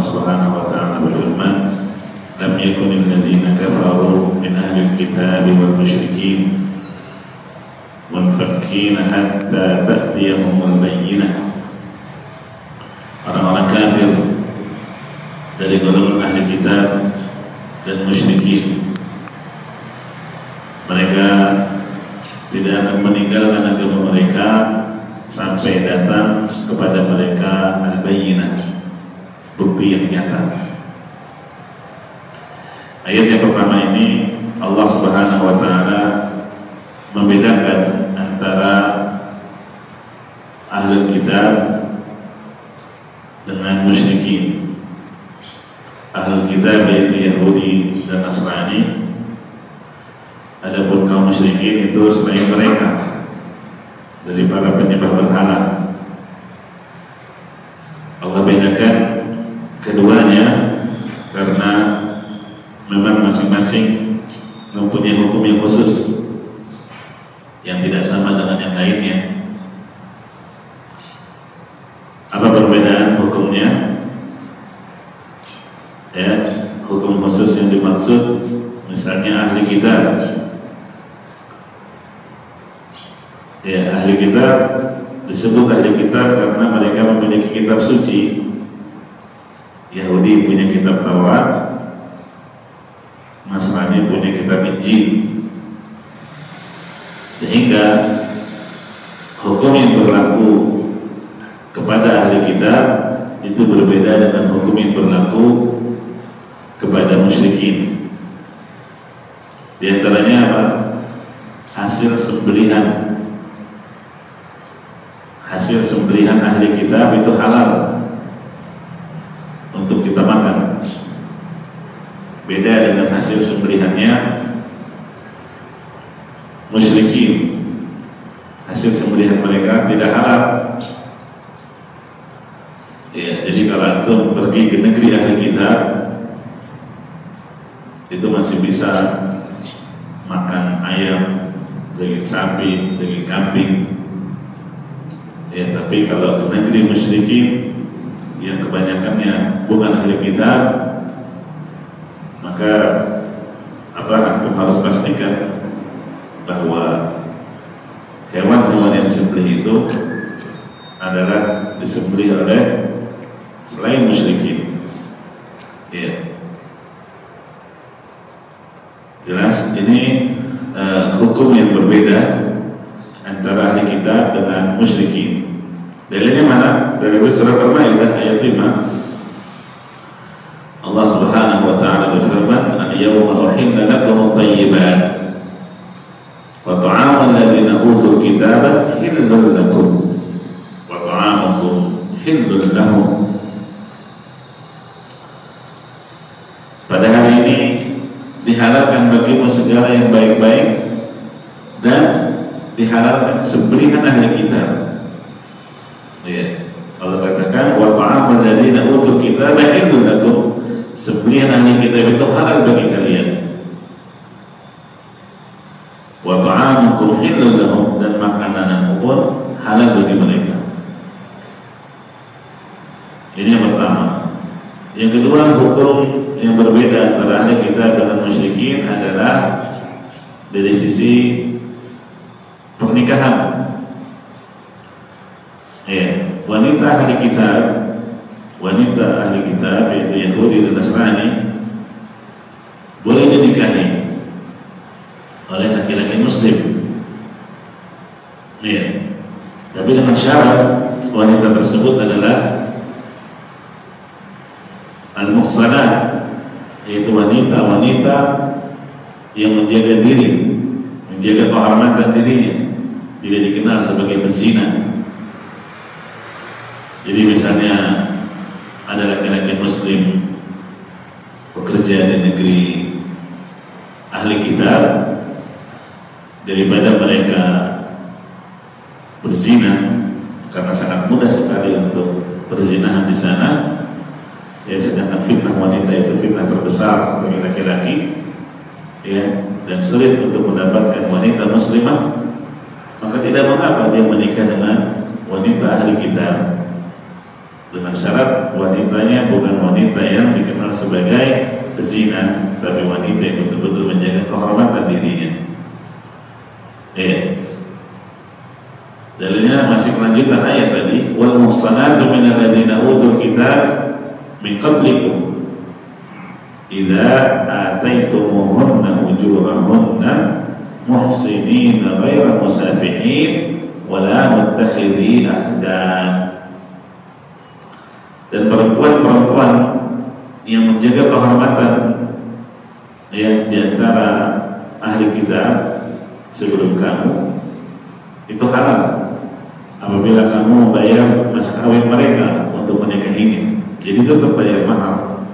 Subhanahu wa taala berfirman, "Lam yakunil ladzina kafaru min ahli kitab wal musyrikin munfakkina hatta ta'tiyahumul bayyinah." Orang-orang kafir dari golongan ahli kitab dan musyrikin mereka tidak akan meninggalkan agama mereka sampai datang kepada mereka al-bayyinah bukti yang nyata. Ayat yang pertama ini Allah subhanahu wa ta'ala membedakan antara ahli kitab dengan musyrikin. Ahli kitab yaitu Yahudi dan Nasrani. Adapun kaum musyrikin itu selain mereka dari para penyembah berhala. Allah bedakan keduanya karena memang masing-masing mempunyai hukum yang khusus yang tidak sama dengan yang lainnya. Apa perbedaan hukumnya? Ya, hukum khusus yang dimaksud misalnya ahli kitab Ya, ahli kitab disebut ahli kitab karena mereka memiliki kitab suci. Yahudi punya kitab Taurat, Nasrani punya kitab Injil. Sehingga hukum yang berlaku kepada ahli kitab itu berbeda dengan hukum yang berlaku kepada musyrikin. Di antaranya apa? Hasil sembelihan hasil sembelihan ahli kitab itu halal untuk kita makan. Beda dengan hasil sembelihannya musyrikin. Hasil sembelihan mereka tidak halal. Ya jadi kalau antum pergi ke negeri ahli kitab itu masih bisa makan ayam daging sapi daging kambing Ya, tapi kalau ke negeri musyrikin yang kebanyakannya bukan ahli kitab, maka apa antum harus pastikan bahwa hewan-hewan yang disembelih itu adalah disembelih oleh selain musyrikin. Ya. Jelas ini uh, hukum yang berbeda antara ahli kitab dengan musyrikin. Dalilnya mana? Dari surah Al-Maidah ayat 5. Allah Subhanahu wa taala berfirman, "Al-yawma uhilla lakum at-tayyibat wa ta'amul ladzina utul kitaba hillun lakum wa ta'amukum hillun lahum." Pada hari ini dihalalkan bagimu segala yang baik-baik dan dihalalkan sembelihan ahli kitab. Ya. Allah ta'amul ladzina utul kitaba hillun lakum. Sembelihan ahli kitab itu halal bagi kalian. Wa ta'amukum hillun lahum dan makanan pun halal bagi mereka. Ini yang pertama. Yang kedua hukum yang berbeda antara ahli kitab dengan musyrikin adalah dari sisi pernikahan. Ya, wanita ahli kitab, wanita ahli kitab yaitu Yahudi dan Nasrani boleh dinikahi oleh laki-laki Muslim. Ya, tapi dengan syarat wanita tersebut adalah al-muhsanat yaitu wanita-wanita yang menjaga diri, menjaga kehormatan dirinya, tidak dikenal sebagai pezina. Jadi misalnya ada laki-laki muslim bekerja di negeri ahli kitab daripada mereka berzina karena sangat mudah sekali untuk berzinahan di sana. Ya sedangkan fitnah wanita itu fitnah terbesar bagi laki-laki ya dan sulit untuk mendapatkan wanita muslimah. Maka tidak mengapa dia menikah dengan wanita ahli kitab dengan syarat wanitanya bukan wanita yang dikenal sebagai pezina tapi wanita yang betul-betul menjaga kehormatan dirinya. Eh dalilnya masih kelanjutan ayat tadi wal muhsanatu minal ladzina utul kitab min qablikum idza ataitumuhunna ujurahunna muhsinina ghaira musafihin wala muttakhidhi akhdan dan perempuan-perempuan yang menjaga kehormatan ya di antara ahli kita sebelum kamu itu halal apabila kamu membayar mas kawin mereka untuk menikahinya. Jadi tetap bayar mahal.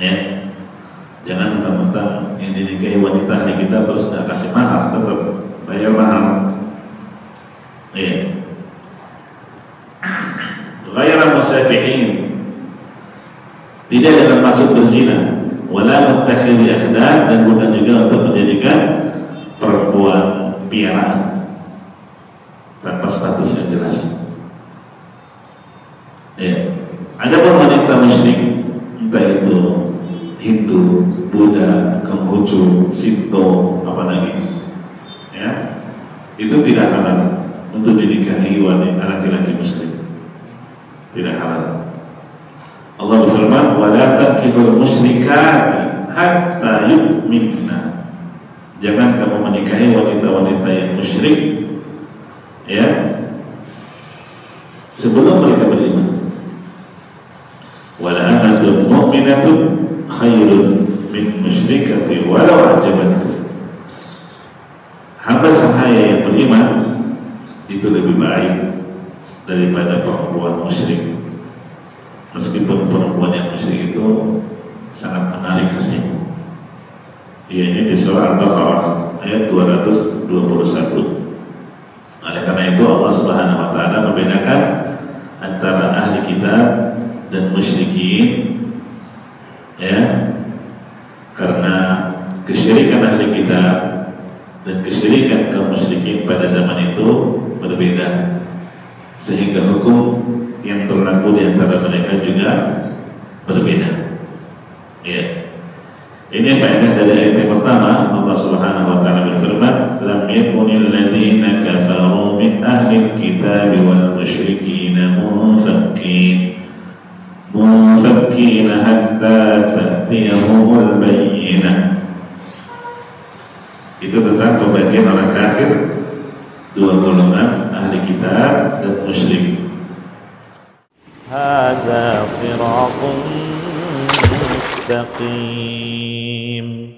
Ya. Jangan mentang-mentang yang dinikahi wanita ahli kita terus nggak kasih mahal tetap bayar mahal ya ghaira musafihin tidak dalam maksud berzina. Wala mutakhidhi akhdan dan bukan juga untuk menjadikan perempuan piaraan. Tanpa status yang jelas. Ya. Ada pun wanita musyrik entah itu Hindu, Buddha, Konghucu, Sinto, apa lagi. Ya. Itu tidak halal untuk dinikahi wanita laki-laki muslim tidak halal. Allah berfirman, "Wala tankihul musyrikati hatta yu'minna." Jangan kamu menikahi wanita-wanita yang musyrik ya sebelum mereka beriman. Wala amatun mu'minatun khairun min musyrikati walau ajabatku. Hamba sahaya yang beriman itu lebih baik daripada perempuan musyrik meskipun perempuan yang musyrik itu sangat menarik hatimu ya ini di surah Al-Baqarah ayat 221 oleh karena itu Allah subhanahu wa ta'ala membedakan antara ahli kitab dan musyrikin ya. Karena kesyirikan ahli kitab dan kesyirikan kaum musyrikin pada zaman itu berbeda. Sehingga hukum yang berlaku di antara mereka juga berbeda. Ya. Ini faedah dari ayat yang pertama Allah Subhanahu wa taala berfirman, "Lam yakunil ladzina kafaru min ahli kitab wal musyrikin munfakkin munfakkin hatta ta'tiyahumul bayyinah." Itu tentang pembagian orang kafir dua golongan ahli kitab dan musyrik. هذا صراط مستقيم.